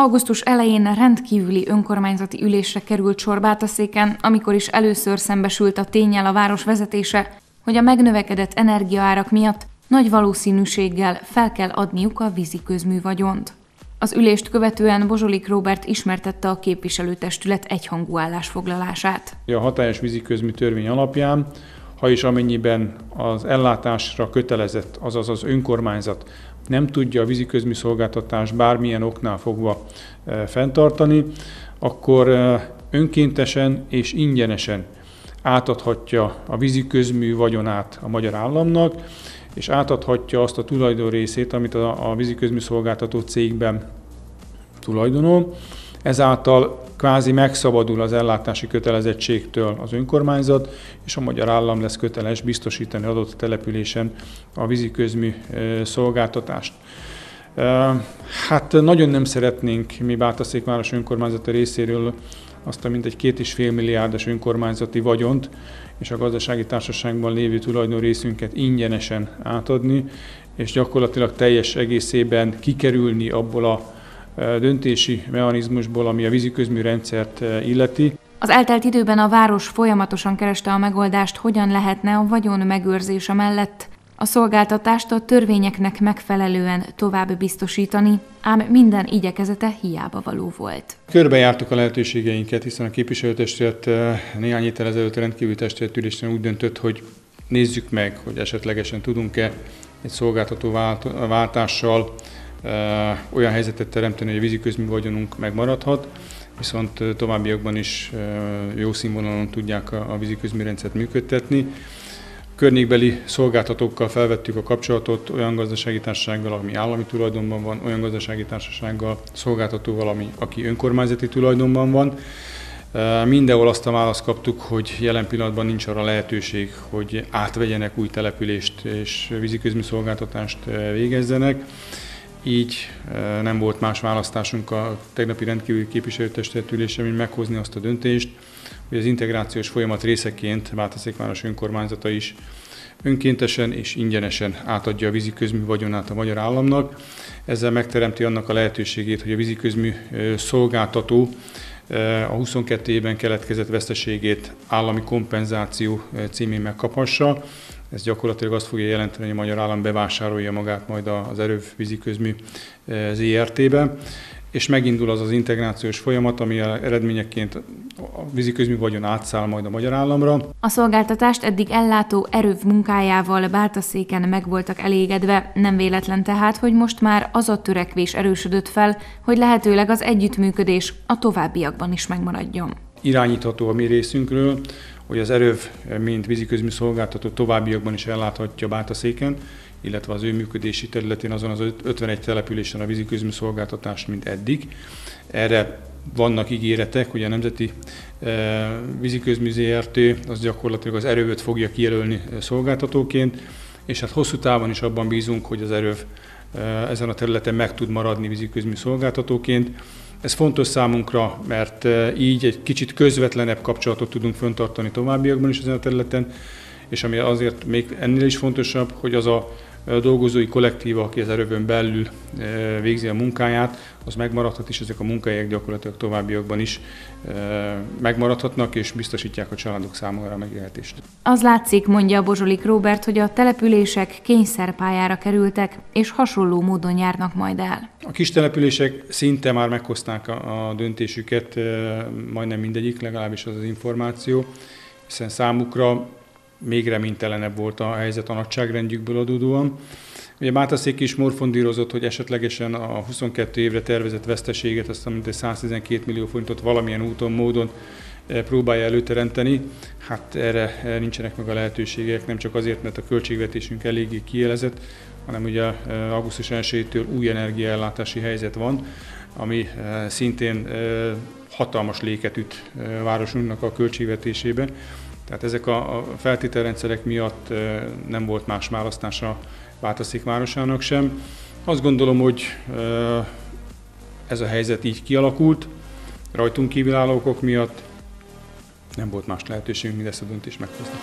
Augusztus elején rendkívüli önkormányzati ülésre került sor Bátaszéken, amikor is először szembesült a tényel a város vezetése, hogy a megnövekedett energiaárak miatt nagy valószínűséggel fel kell adniuk a vízi közművagyont. Az ülést követően Bozsolik Robert ismertette a képviselőtestület egyhangú állásfoglalását. A hatályos víziközmű törvény alapján, ha is amennyiben az ellátásra kötelezett, azaz az önkormányzat nem tudja a víziközmű szolgáltatást bármilyen oknál fogva e, fenntartani, akkor e, önkéntesen és ingyenesen átadhatja a víziközmű vagyonát a magyar államnak, és átadhatja azt a tulajdon részét, amit a, a víziközmű szolgáltató cégben tulajdonol. Ezáltal kvázi megszabadul az ellátási kötelezettségtől az önkormányzat, és a magyar állam lesz köteles biztosítani adott településen a víziközmű szolgáltatást. Hát nagyon nem szeretnénk mi Bátaszékváros önkormányzata részéről azt a mintegy két és fél milliárdos önkormányzati vagyont és a gazdasági társaságban lévő tulajdon részünket ingyenesen átadni, és gyakorlatilag teljes egészében kikerülni abból a döntési mechanizmusból, ami a víziközmű rendszert illeti. Az eltelt időben a város folyamatosan kereste a megoldást, hogyan lehetne a vagyon megőrzése mellett a szolgáltatást a törvényeknek megfelelően tovább biztosítani, ám minden igyekezete hiába való volt. Körbejártuk a lehetőségeinket, hiszen a képviselőtestület néhány héttel ezelőtt rendkívül testületülésen úgy döntött, hogy nézzük meg, hogy esetlegesen tudunk-e egy szolgáltató váltással olyan helyzetet teremteni, hogy a víziközmű vagyonunk megmaradhat, viszont továbbiakban is jó színvonalon tudják a víziközműrendszert működtetni környékbeli szolgáltatókkal felvettük a kapcsolatot olyan gazdasági társasággal, ami állami tulajdonban van, olyan gazdasági társasággal, szolgáltatóval, ami, aki önkormányzati tulajdonban van. Mindenhol azt a választ kaptuk, hogy jelen pillanatban nincs arra lehetőség, hogy átvegyenek új települést és víziközmű szolgáltatást végezzenek. Így nem volt más választásunk a tegnapi rendkívüli képviselőtestület ülésen, mint meghozni azt a döntést, hogy az integrációs folyamat részeként Bátaszékváros önkormányzata is önkéntesen és ingyenesen átadja a víziközmű vagyonát a magyar államnak. Ezzel megteremti annak a lehetőségét, hogy a víziközmű szolgáltató a 22 évben keletkezett veszteségét állami kompenzáció címén megkaphassa. Ez gyakorlatilag azt fogja jelenteni, hogy a magyar állam bevásárolja magát majd az erőv víziközmű ZRT-be és megindul az az integrációs folyamat, ami eredményeként a víziközmű vagyon átszáll majd a magyar államra. A szolgáltatást eddig ellátó erőv munkájával Báltaszéken meg voltak elégedve, nem véletlen tehát, hogy most már az a törekvés erősödött fel, hogy lehetőleg az együttműködés a továbbiakban is megmaradjon. Irányítható a mi részünkről, hogy az erőv, mint víziközmű szolgáltató továbbiakban is elláthatja Bátaszéken, illetve az ő működési területén azon az 51 településen a víziközmű szolgáltatást, mint eddig. Erre vannak ígéretek, hogy a Nemzeti e, Víziközmű ZRT az gyakorlatilag az erőt fogja kijelölni e, szolgáltatóként, és hát hosszú távon is abban bízunk, hogy az erő e, ezen a területen meg tud maradni víziközmű szolgáltatóként. Ez fontos számunkra, mert így egy kicsit közvetlenebb kapcsolatot tudunk föntartani továbbiakban is ezen a területen, és ami azért még ennél is fontosabb, hogy az a dolgozói kollektíva, aki az erővön belül végzi a munkáját, az megmaradhat, és ezek a munkahelyek gyakorlatilag továbbiakban is megmaradhatnak, és biztosítják a családok számára a megélhetést. Az látszik, mondja Bozsolik Róbert, hogy a települések kényszerpályára kerültek, és hasonló módon járnak majd el. A kis települések szinte már meghozták a, a döntésüket, majdnem mindegyik, legalábbis az az információ, hiszen számukra még reménytelenebb volt a helyzet a nagyságrendjükből adódóan. Ugye Mátaszék is morfondírozott, hogy esetlegesen a 22 évre tervezett veszteséget, azt mint 112 millió forintot valamilyen úton, módon eh, próbálja előteremteni. Hát erre eh, nincsenek meg a lehetőségek, nem csak azért, mert a költségvetésünk eléggé kielezett, hanem ugye eh, augusztus 1-től új energiaellátási helyzet van, ami szintén hatalmas léket üt városunknak a költségvetésébe. Tehát ezek a feltételrendszerek miatt nem volt más választása Bátaszék városának sem. Azt gondolom, hogy ez a helyzet így kialakult, rajtunk kívülálló okok miatt nem volt más lehetőségünk, mint ezt a döntést meghozni.